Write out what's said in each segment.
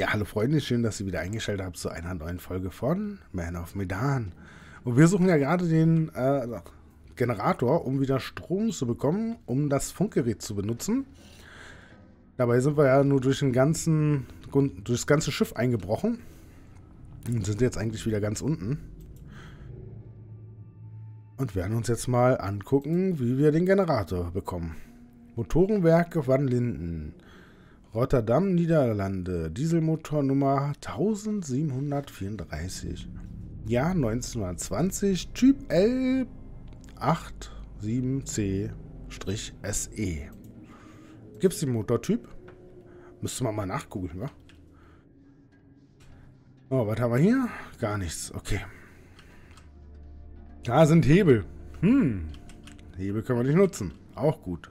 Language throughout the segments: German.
Ja, hallo Freunde, schön, dass ihr wieder eingeschaltet habt zu einer neuen Folge von Man of Medan. Und wir suchen ja gerade den äh, Generator, um wieder Strom zu bekommen, um das Funkgerät zu benutzen. Dabei sind wir ja nur durch, den ganzen, durch das ganze Schiff eingebrochen. Und sind jetzt eigentlich wieder ganz unten. Und werden uns jetzt mal angucken, wie wir den Generator bekommen. Motorenwerke Van Linden. Rotterdam, Niederlande. Dieselmotor Nummer 1734. Jahr 1920. Typ L87C-SE. Gibt es den Motortyp? Müsste man mal nachgucken, wa? Oh, was haben wir hier? Gar nichts. Okay. Da sind Hebel. Hm. Hebel können wir nicht nutzen. Auch gut.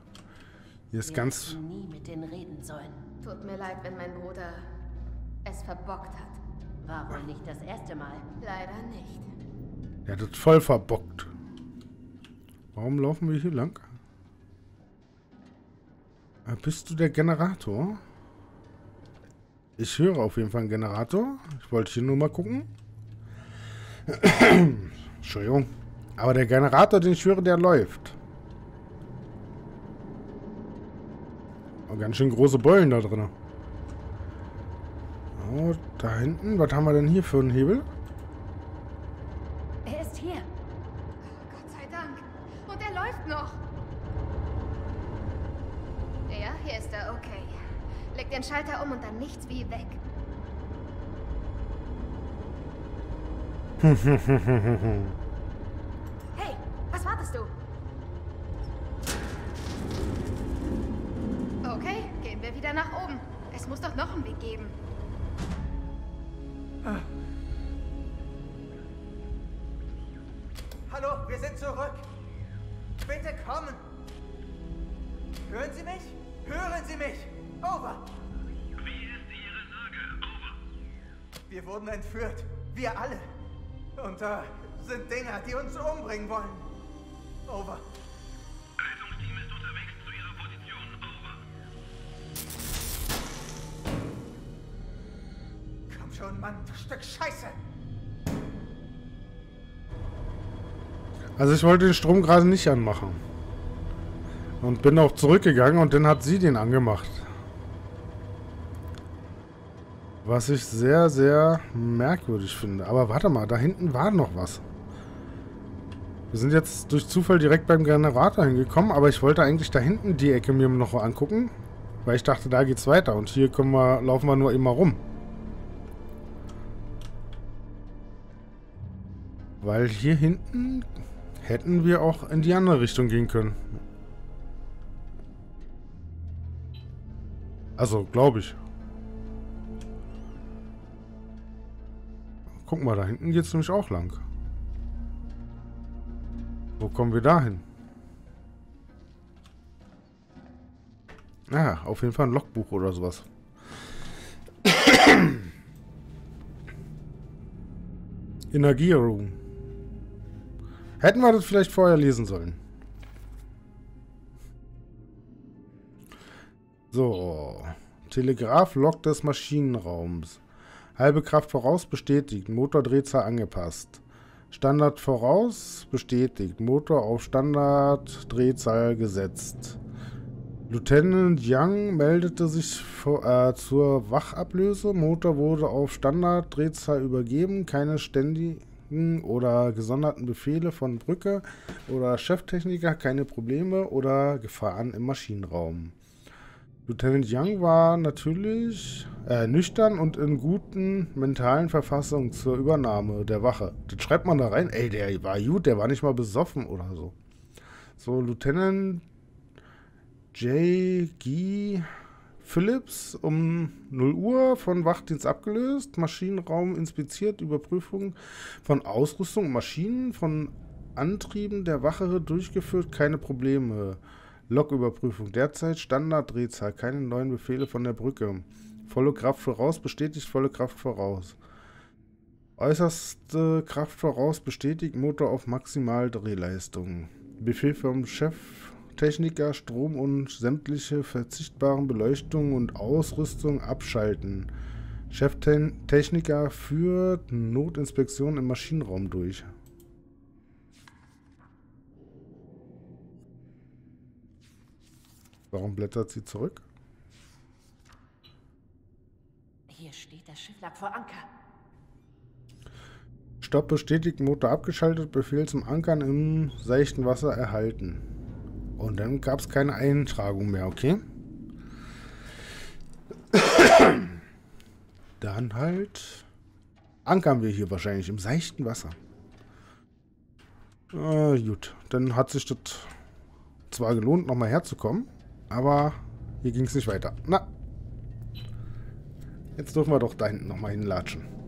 Hier ist Wir ganz... nie mit denen reden sollen. Tut mir leid, wenn mein Bruder es verbockt hat. War wohl nicht das erste Mal. Leider nicht. Er hat es voll verbockt. Warum laufen wir hier lang? Äh, Bist du der Generator? Ich höre auf jeden Fall einen Generator. Ich wollte hier nur mal gucken. Entschuldigung. Aber der Generator, den ich höre, der läuft. Oh, ganz schön große Beulen da drin. Oh, da hinten. Was haben wir denn hier für einen Hebel? Er ist hier. Gott sei Dank. Und er läuft noch. Ja, hier ist er. Okay. Leg den Schalter um und dann nichts wie weg. hey, was wartest du? Okay, gehen wir wieder nach oben. Es muss doch noch einen Weg geben. Hallo, wir sind zurück. Bitte kommen. Hören Sie mich? Hören Sie mich? Over. Wie ist Ihre Lage? Over. Wir wurden entführt. Wir alle. Und da sind Dinger, die uns umbringen wollen. Over. Mann, Stück Scheiße. Also ich wollte den Strom gerade nicht anmachen. Und bin auch zurückgegangen und dann hat sie den angemacht. Was ich sehr, sehr merkwürdig finde. Aber warte mal, da hinten war noch was. Wir sind jetzt durch Zufall direkt beim Generator hingekommen, aber ich wollte eigentlich da hinten die Ecke mir noch angucken. Weil ich dachte, da geht's weiter und hier wir, laufen wir nur immer rum. Weil hier hinten hätten wir auch in die andere Richtung gehen können. Also, glaube ich. Guck mal, da hinten geht es nämlich auch lang. Wo kommen wir da hin? Ah, auf jeden Fall ein Logbuch oder sowas. Energierung. Hätten wir das vielleicht vorher lesen sollen. So. Telegraph-Log des Maschinenraums. Halbe Kraft voraus bestätigt. Motordrehzahl angepasst. Standard voraus bestätigt. Motor auf Standarddrehzahl gesetzt. Lieutenant Young meldete sich vor, äh, zur Wachablöse. Motor wurde auf Standarddrehzahl übergeben. Keine ständigen oder gesonderten Befehle von Brücke oder Cheftechniker. Keine Probleme oder Gefahren im Maschinenraum. Lieutenant Young war natürlich äh, nüchtern und in guten mentalen Verfassung zur Übernahme der Wache. Das schreibt man da rein. Ey, der war gut, der war nicht mal besoffen oder so. So, Lieutenant J.G. Phillips um 0 Uhr von Wachdienst abgelöst, Maschinenraum inspiziert, Überprüfung von Ausrüstung und Maschinen, von Antrieben der Wache durchgeführt, keine Probleme. Loküberprüfung derzeit Standarddrehzahl, keine neuen Befehle von der Brücke. Volle Kraft voraus, bestätigt volle Kraft voraus. Äußerste Kraft voraus, bestätigt Motor auf Maximaldrehleistung. Befehl vom Cheftechniker, Strom und sämtliche verzichtbaren Beleuchtungen und Ausrüstung abschalten. Cheftechniker führt Notinspektion im Maschinenraum durch. Warum blättert sie zurück? Hier steht, das Schiff lag vor Anker. Stopp bestätigt, Motor abgeschaltet, Befehl zum Ankern im seichten Wasser erhalten. Und dann gab es keine Eintragung mehr, okay? Dann halt ankern wir hier wahrscheinlich im seichten Wasser. Äh, gut, dann hat sich das zwar gelohnt, nochmal herzukommen, aber hier ging es nicht weiter. Na, jetzt dürfen wir doch da hinten nochmal hinlatschen.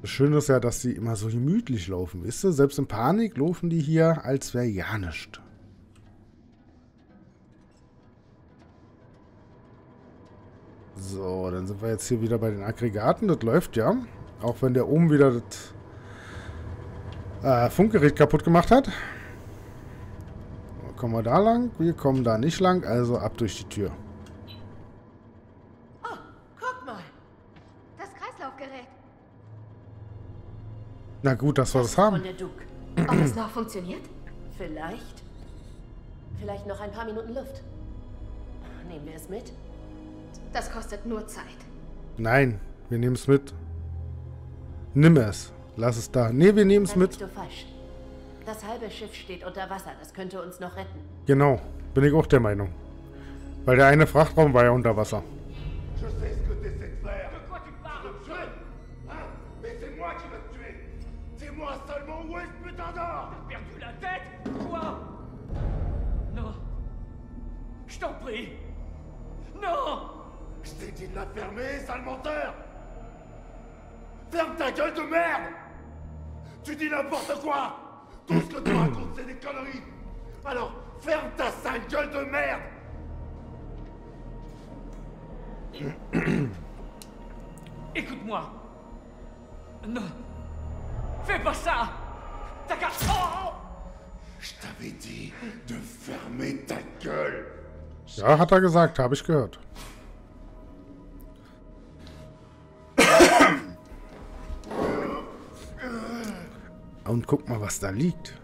Das Schöne ist ja, dass die immer so gemütlich laufen, wisst ihr? Selbst in Panik laufen die hier, als wäre ja nichts. So, dann sind wir jetzt hier wieder bei den Aggregaten. Das läuft ja. Auch wenn der oben wieder das äh, Funkgerät kaputt gemacht hat. Kommen wir da lang? Wir kommen da nicht lang, also ab durch die Tür. Oh, guck mal. Das Kreislaufgerät. Na gut, dass wir das Von haben. der Duke. Ob es noch funktioniert? Vielleicht. Vielleicht noch ein paar Minuten Luft. Nehmen wir es mit? Das kostet nur Zeit. Nein, wir nehmen es mit. Nimm es. Lass es da. Nee, wir nehmen es mit. du falsch. Das halbe Schiff steht unter Wasser. Das könnte uns noch retten. Genau, bin ich auch der Meinung. Weil der eine Frachtraum war ja unter Wasser. Je sais ce que t'essaies de faire. De quoi tu parles Me tuer Hein Mais c'est moi qui vais te tuer C'est moi seulement Où est ce putain d'or perdu la tête? Quoi? Non. Je t'en prie. Non. Je t'ai dit de la fermer, sale menteur. Ferme ta gueule de merde. Tu dis n'importe quoi. Tout ce que tu racontes, c'est des conneries. Alors, ferme ta sale gueule de merde. Écoute-moi. Non. Fais pas ça T'as qu'à... Oh Je t'avais dit de fermer ta gueule Ja, hat er gesagt, habe ich gehört. Und guck mal, was da liegt.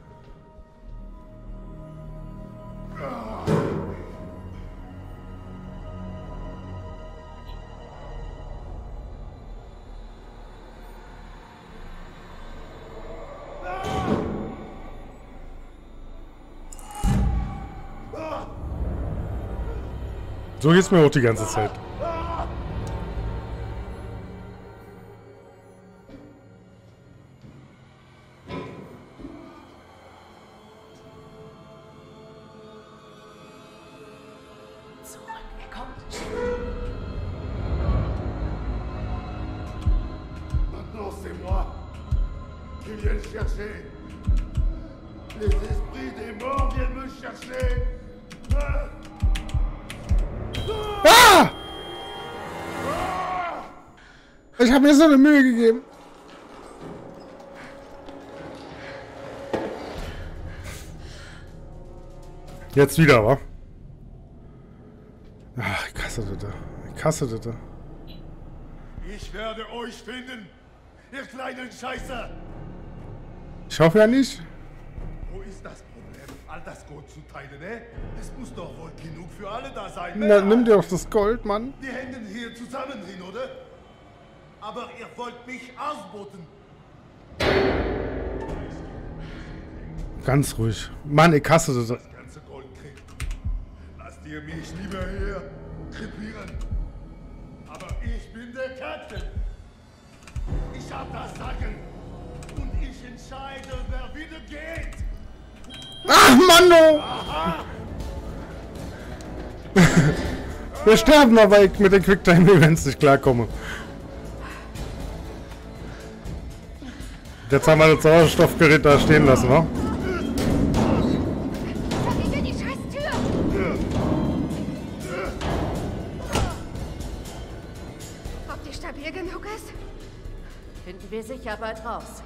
So geht's mir auch die ganze Zeit. So eine Mühe gegeben. Jetzt wieder, wa? Ach, ich hasse das. Ich hasse das. Ich werde euch finden, ihr kleinen Scheiße. Ich hoffe ja nicht. Wo ist das Problem, all das Gold zu teilen, ne? Es muss doch wohl genug für alle da sein, Na, nimm dir doch das Gold, Mann. Wir hängen hier zusammen hin, oder? Aber ihr wollt mich ausboten. Ganz ruhig. Mann, ich hasse das. Das ganze Gold kriegt. Lasst ihr mich lieber hier krepieren. Aber ich bin der Captain. Ich hab das Sagen. Und ich entscheide, wer wieder geht. Ach, Mann, oh! Wir sterben, aber ich mit den Quicktime-Events nicht klarkomme. Jetzt haben wir das Sauerstoffgerät da stehen lassen, wa? Verriegel die scheiß Tür! Ob die stabil genug ist? Finden wir sicher bald raus.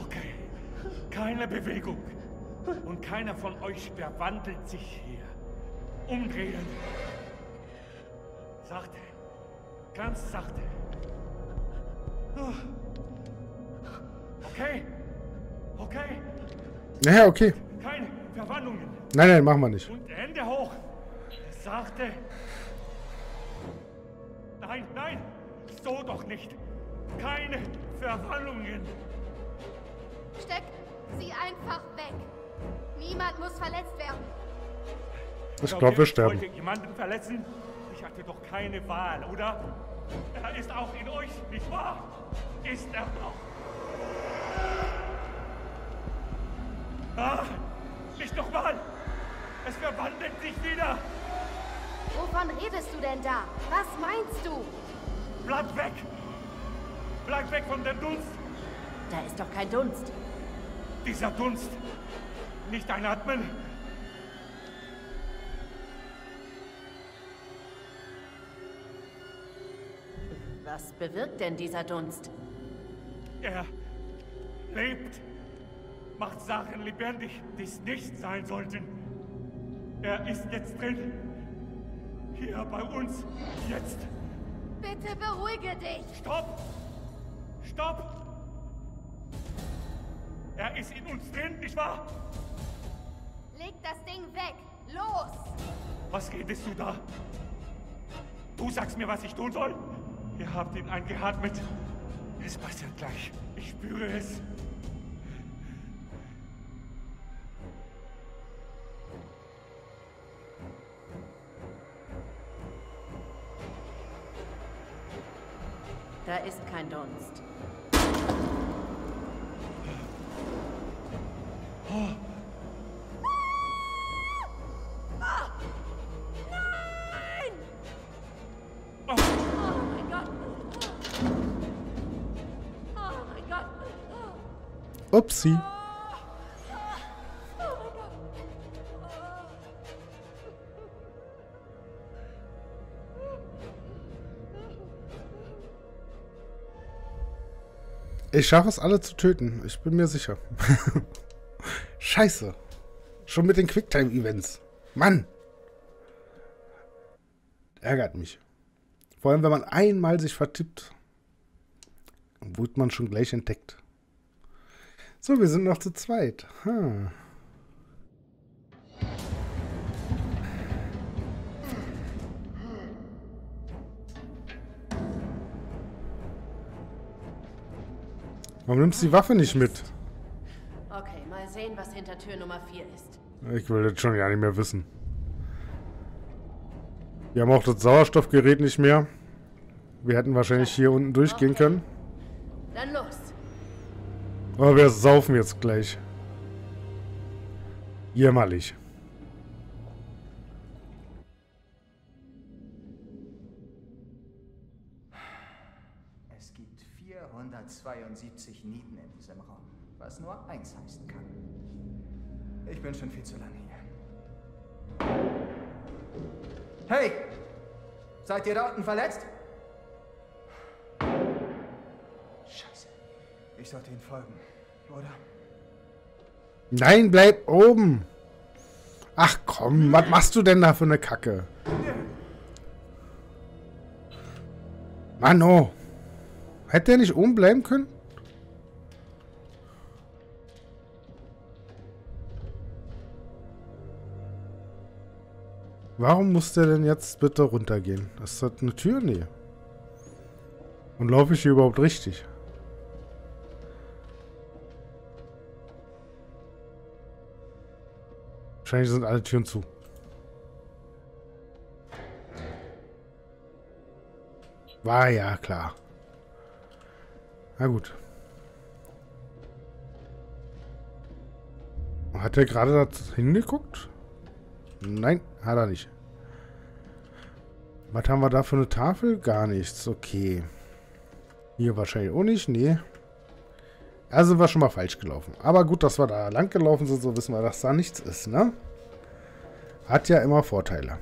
Okay. Keine Bewegung. Und Und keiner von euch verwandelt sich hier. Umdrehen. Sachte. Ganz sachte. Oh. Okay. Okay. Naja, okay. Keine Verwandlungen. Nein, nein, machen wir nicht. Und Hände hoch. Sachte. Nein, nein. So doch nicht. Keine Verwandlungen. Steck sie einfach weg. Niemand muss verletzt werden. Ich glaube, wir sterben. wollte jemanden verletzen? Ich hatte doch keine Wahl, oder? Er ist auch in euch, nicht wahr? Ist er auch. Ah, nicht nochmal! Es verwandelt sich wieder! Wovon redest du denn da? Was meinst du? Bleib weg! Bleib weg von dem Dunst! Da ist doch kein Dunst. Dieser Dunst! Nicht einatmen! Was bewirkt denn dieser Dunst? Er lebt, macht Sachen lebendig, die es nicht sein sollten. Er ist jetzt drin. Hier bei uns. Jetzt. Bitte beruhige dich. Stopp! Stopp! Er ist in uns drin, nicht wahr? Leg das Ding weg. Los. Was redest du da? Du sagst mir, was ich tun soll? Ihr habt ihn eingeatmet. Es passiert gleich. Ich spüre es. Da ist kein Dunst. Upsi. Ich schaffe es alle zu töten. Ich bin mir sicher. Scheiße. Schon mit den Quicktime-Events. Mann. Ärgert mich. Vor allem, wenn man einmal sich vertippt, wurde man schon gleich entdeckt. So, wir sind noch zu zweit. Hm. Warum nimmst du die Waffe nicht mit? Okay, mal sehen, was hinter Tür Nummer 4 ist. Ich will das schon gar nicht mehr wissen. Wir haben auch das Sauerstoffgerät nicht mehr. Wir hätten wahrscheinlich hier unten durchgehen Okay. können. Dann los! Aber wir saufen jetzt gleich. Jämmerlich. Es gibt 472 Nieten in diesem Raum, was nur eins heißen kann. Ich bin schon viel zu lange hier. Hey! Seid ihr da unten verletzt? Ich sollte ihnen folgen, oder? Nein, bleib oben. Ach komm, was machst du denn da für eine Kacke? Mano. Hätte er nicht oben bleiben können? Warum muss der denn jetzt bitte runtergehen? Ist das eine Tür? Nee. Und laufe ich hier überhaupt richtig? Wahrscheinlich sind alle Türen zu. War ja klar. Na gut. Hat er gerade da hingeguckt? Nein, hat er nicht. Was haben wir da für eine Tafel? Gar nichts. Okay. Hier wahrscheinlich auch nicht. Nee. Also wir schon mal falsch gelaufen. Aber gut, dass wir da lang gelaufen sind, so wissen wir, dass da nichts ist, ne? Hat ja immer Vorteile.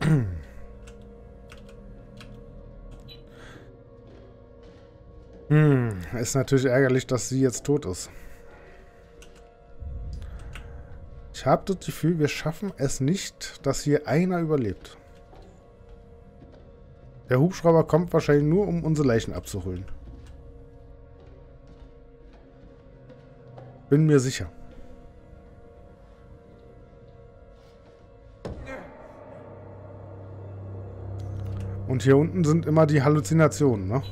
Hm, ist natürlich ärgerlich, dass sie jetzt tot ist. Ich habe das Gefühl, wir schaffen es nicht, dass hier einer überlebt. Der Hubschrauber kommt wahrscheinlich nur, um unsere Leichen abzuholen. Bin mir sicher. Und hier unten sind immer die Halluzinationen, ne?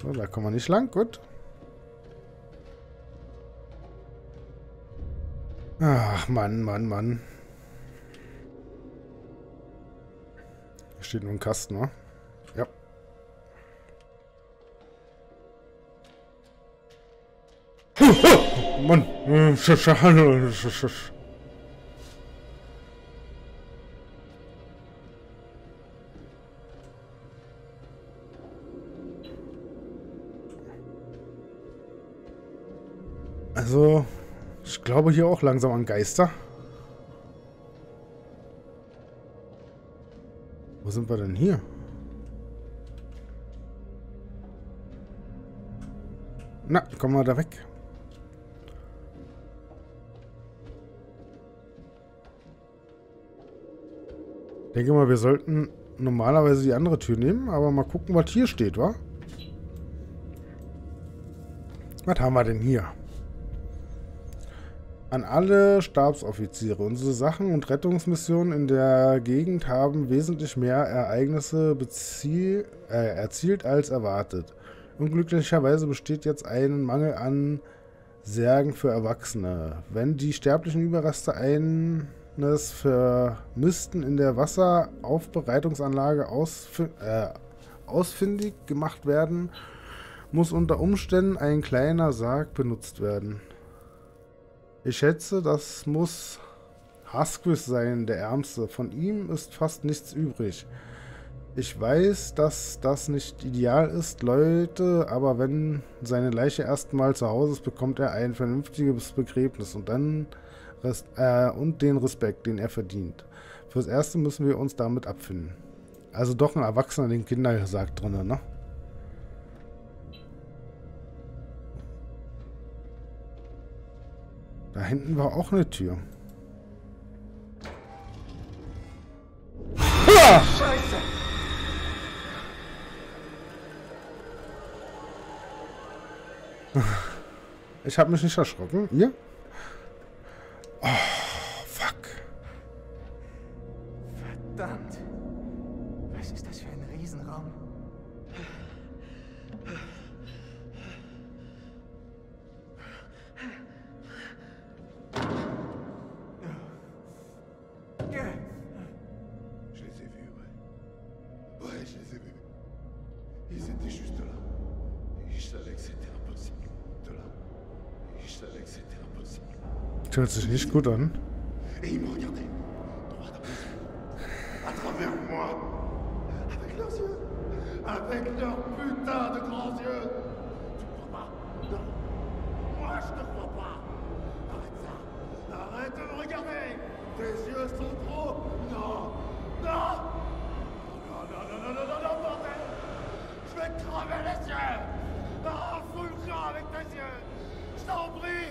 So, da kommen wir nicht lang. Gut. Ach, Mann, Mann, Mann. Hier steht nur ein Kasten, ne? Ja. Mann. Also, ich glaube hier auch langsam an Geister. Wo sind wir denn hier? Na, kommen wir da weg. Denke mal, wir sollten normalerweise die andere Tür nehmen, aber mal gucken, was hier steht, wa? Was haben wir denn hier? An alle Stabsoffiziere. Unsere Sachen und Rettungsmissionen in der Gegend haben wesentlich mehr Ereignisse äh, erzielt als erwartet. Unglücklicherweise besteht jetzt ein Mangel an Särgen für Erwachsene. Wenn die sterblichen Überreste eines Vermissten in der Wasseraufbereitungsanlage ausf äh, ausfindig gemacht werden, muss unter Umständen ein kleiner Sarg benutzt werden. Ich schätze, das muss Hasquith sein, der Ärmste. Von ihm ist fast nichts übrig. Ich weiß, dass das nicht ideal ist, Leute, aber wenn seine Leiche erstmal zu Hause ist, bekommt er ein vernünftiges Begräbnis und dann äh, und den Respekt, den er verdient. Fürs Erste müssen wir uns damit abfinden. Also doch ein Erwachsener den Kinder gesagt drinnen, ne? Da hinten war auch eine Tür. Scheiße! Ich habe mich nicht erschrocken. Ihr? Et ils me regardaient. À travers moi. Avec leurs yeux. Avec leurs putains de grands yeux. Tu crois pas? Non. Moi, je ne crois pas. Arrête ça. Arrête de me regarder. Tes yeux sont trop. Non. Non. Non, non, non, non, non, non, non, bordel. Je vais te les. Ah, yeux. Je t'en prie.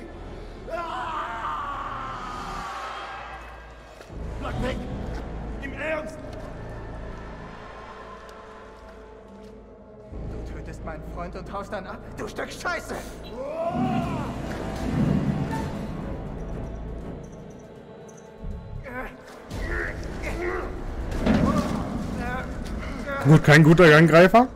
Meinen Freund und haust dann ab? Du Stück Scheiße! Gut, kein guter Angreifer.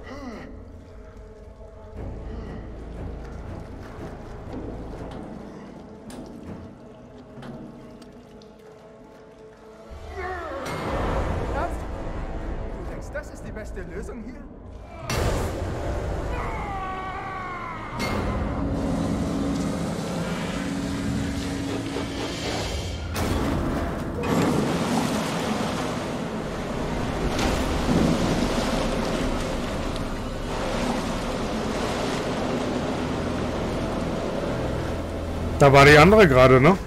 Da war die andere gerade, ne?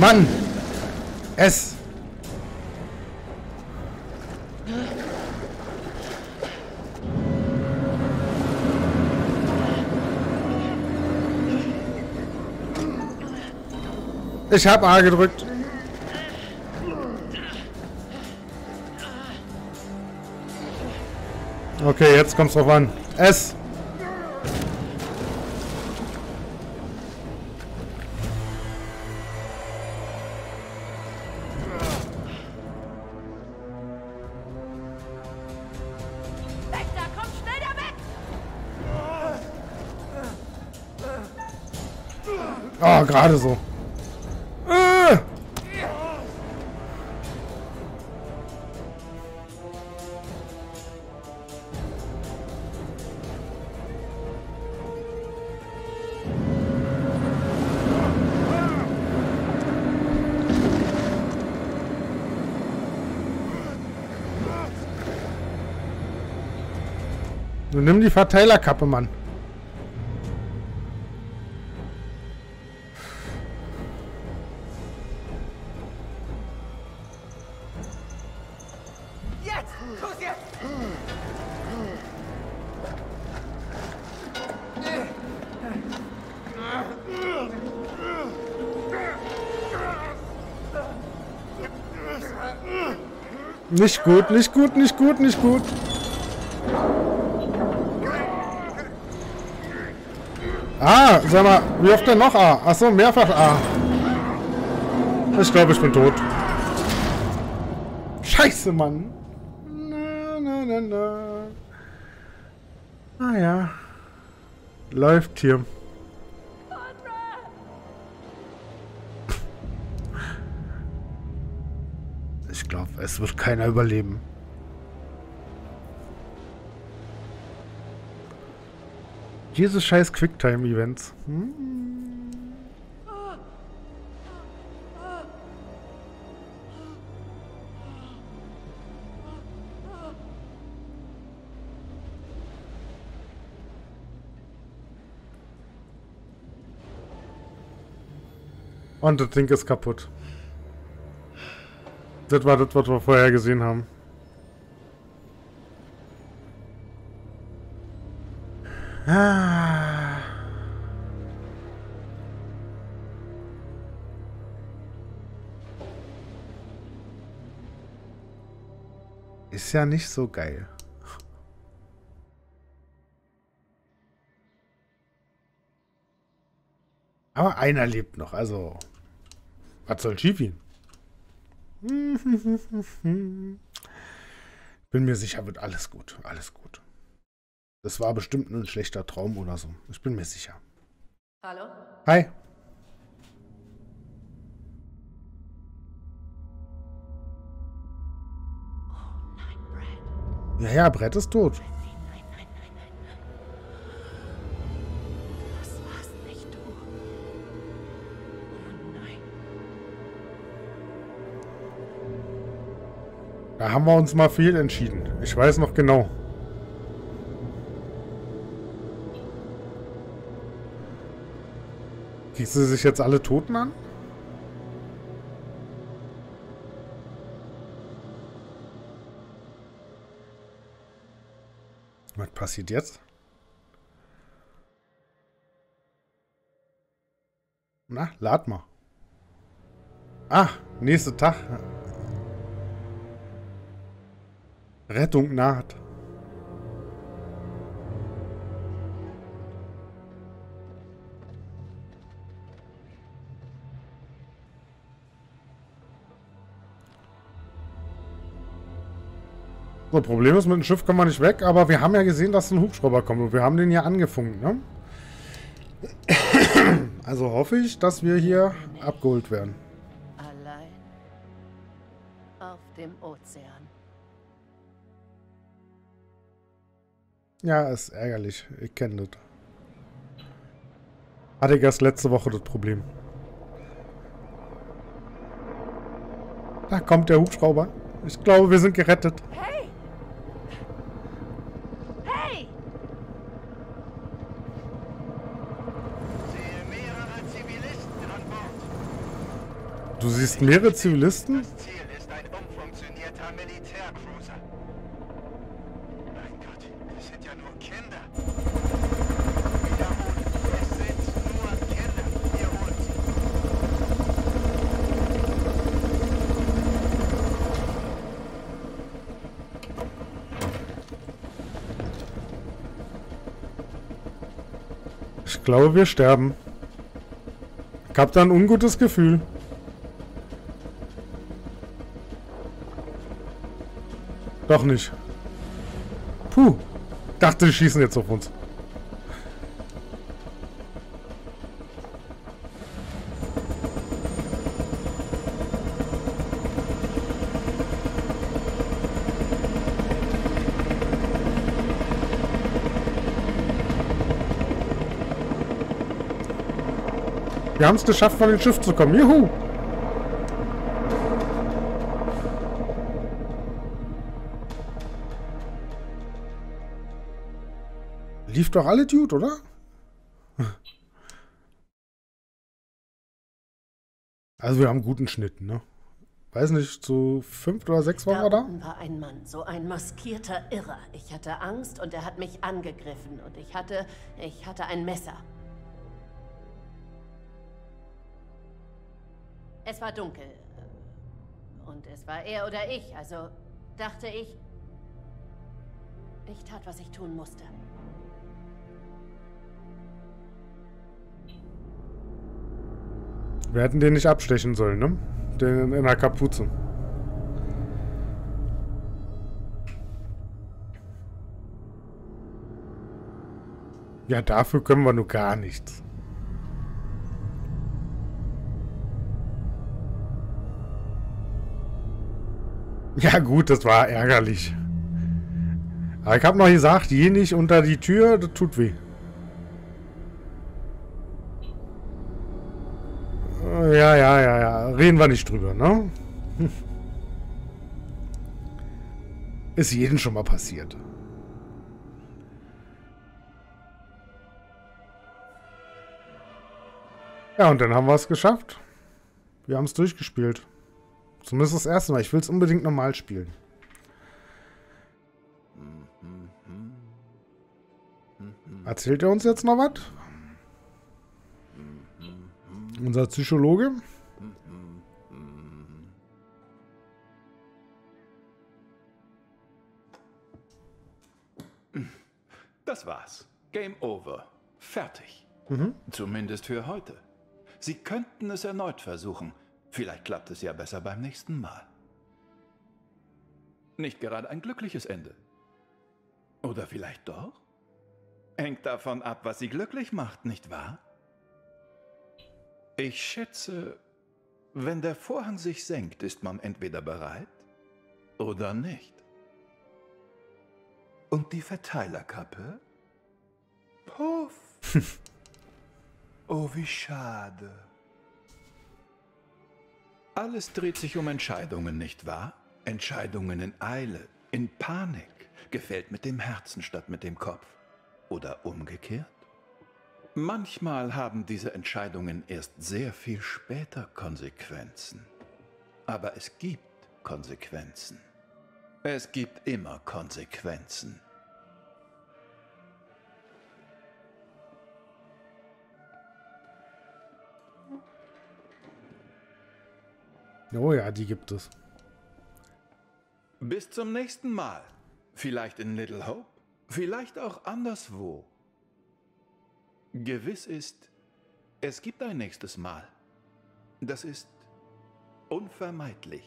Mann! Es! Ich hab A gedrückt. Okay, jetzt kommt's drauf an. S. Weg da, komm schnell da weg! Oh, gerade so. Verteilerkappe, Mann. Nicht gut, nicht gut, nicht gut, nicht gut. Ah, sag mal, wie oft denn noch A? Achso, mehrfach A. Ich glaube, ich bin tot. Scheiße, Mann. Na, na, na, na. Ah ja. Läuft hier. Ich glaube, es wird keiner überleben. Diese scheiß Quicktime-Events. Hm? Und das Ding ist kaputt. Das war das, was wir vorher gesehen haben. Ah. Ist ja nicht so geil. Aber einer lebt noch, also. Was soll schiefgehen? Bin mir sicher, wird alles gut. Alles gut. Das war bestimmt ein schlechter Traum oder so. Ich bin mir sicher. Hallo? Hi. Ja, ja, Brett ist tot. Nein, nein, nein, nein, nein. Das war's nicht du. Oh nein. Da haben wir uns mal viel entschieden. Ich weiß noch genau. Kriegst du sich jetzt alle Toten an? Was passiert jetzt? Na, lad mal. Ah, nächster Tag. Rettung naht. So, Problem ist, mit dem Schiff kommen wir nicht weg, aber wir haben ja gesehen, dass ein Hubschrauber kommt und wir haben den ja angefunkt, ne? Also hoffe ich, dass wir hier abgeholt werden. Allein auf dem Ozean. Ja, ist ärgerlich. Ich kenne das. Hatte ich erst letzte Woche das Problem. Da kommt der Hubschrauber. Ich glaube, wir sind gerettet. Hey! Hey! Du siehst mehrere Zivilisten? Das Ziel ist ein umfunktionierter Militärcruiser. Mein Gott, das sind ja nur Kinder. Ich glaube, wir sterben. Ich habe da ein ungutes Gefühl. Doch nicht. Puh. Dachte, die schießen jetzt auf uns. Wir haben es geschafft, von dem Schiff zu kommen. Juhu! Lief doch alle Dude, oder? Also wir haben guten Schnitt, ne? Weiß nicht, so fünf oder sechs waren wir da? war ein Mann, so ein maskierter Irrer. Ich hatte Angst und er hat mich angegriffen und ich hatte, ich hatte ein Messer. Es war dunkel. Und es war er oder ich, also dachte ich, ich tat, was ich tun musste. Wir hätten den nicht abstechen sollen, ne? Den in der Kapuze. Ja, dafür können wir nur gar nichts. Ja gut, das war ärgerlich. Aber ich habe noch gesagt, je nicht unter die Tür, das tut weh. Ja, ja, ja, ja. Reden wir nicht drüber, ne? Ist jedem schon mal passiert. Ja, und dann haben wir es geschafft. Wir haben es durchgespielt. Zumindest das erste Mal. Ich will es unbedingt nochmal spielen. Erzählt er uns jetzt noch was? Unser Psychologe? Das war's. Game over. Fertig. Mhm. Zumindest für heute. Sie könnten es erneut versuchen. Vielleicht klappt es ja besser beim nächsten Mal. Nicht gerade ein glückliches Ende. Oder vielleicht doch? Hängt davon ab, was Sie glücklich macht, nicht wahr? Ich schätze, wenn der Vorhang sich senkt, ist man entweder bereit oder nicht. Und die Verteilerkappe? Puff! oh, wie schade. Alles dreht sich um Entscheidungen, nicht wahr? Entscheidungen in Eile, in Panik, gefällt mit dem Herzen statt mit dem Kopf. Oder umgekehrt? Manchmal haben diese Entscheidungen erst sehr viel später Konsequenzen. Aber es gibt Konsequenzen. Es gibt immer Konsequenzen. Oh ja, die gibt es. Bis zum nächsten Mal. Vielleicht in Little Hope, vielleicht auch anderswo. Gewiss ist, es gibt ein nächstes Mal. Das ist unvermeidlich.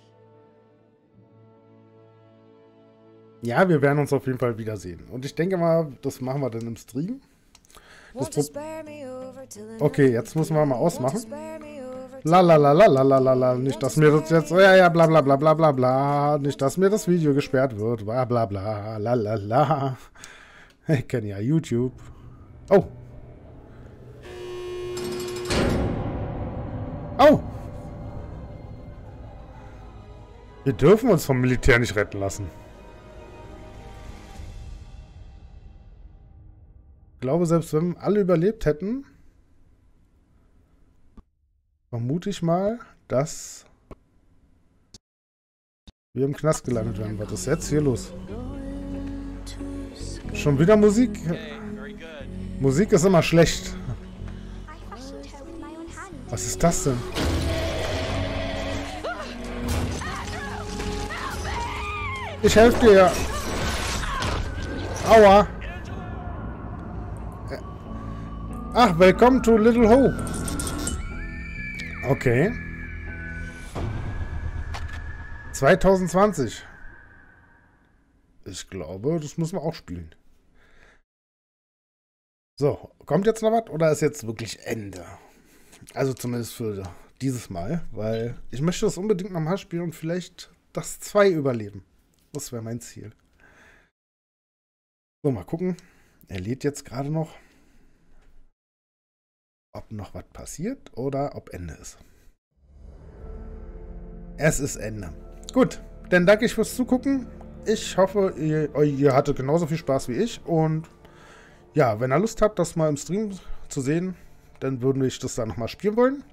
Ja, wir werden uns auf jeden Fall wiedersehen. Und ich denke mal, das machen wir dann im Stream. okay, jetzt müssen wir mal ausmachen. La la la la la la la la. Nicht, dass mir das jetzt. Ja, ja, bla bla bla bla bla bla. Nicht, dass mir das Video gesperrt wird. Bla bla bla. La la la. Ich kenne ja YouTube. Oh, Oh! Wir dürfen uns vom Militär nicht retten lassen. Ich glaube, selbst wenn alle überlebt hätten, vermute ich mal, dass wir im Knast gelandet werden. Was ist jetzt hier los? Schon wieder Musik? Musik ist immer schlecht. Was ist das denn? Ich helfe dir. Aua. Ach, willkommen to Little Hope. Okay. 2020. Ich glaube, das müssen wir auch spielen. So, kommt jetzt noch was oder ist jetzt wirklich Ende? Also zumindest für dieses Mal, weil ich möchte das unbedingt nochmal spielen und vielleicht das 2 überleben. Das wäre mein Ziel. So, mal gucken. Er lädt jetzt gerade noch. Ob noch was passiert oder ob Ende ist. Es ist Ende. Gut, dann danke ich fürs Zugucken. Ich hoffe, ihr, ihr hattet genauso viel Spaß wie ich. Und ja, wenn ihr Lust habt, das mal im Stream zu sehen, dann würden wir das dann nochmal spielen wollen.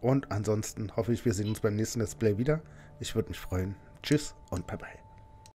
Und ansonsten hoffe ich, wir sehen uns beim nächsten Let's Play wieder. Ich würde mich freuen. Tschüss und bye bye.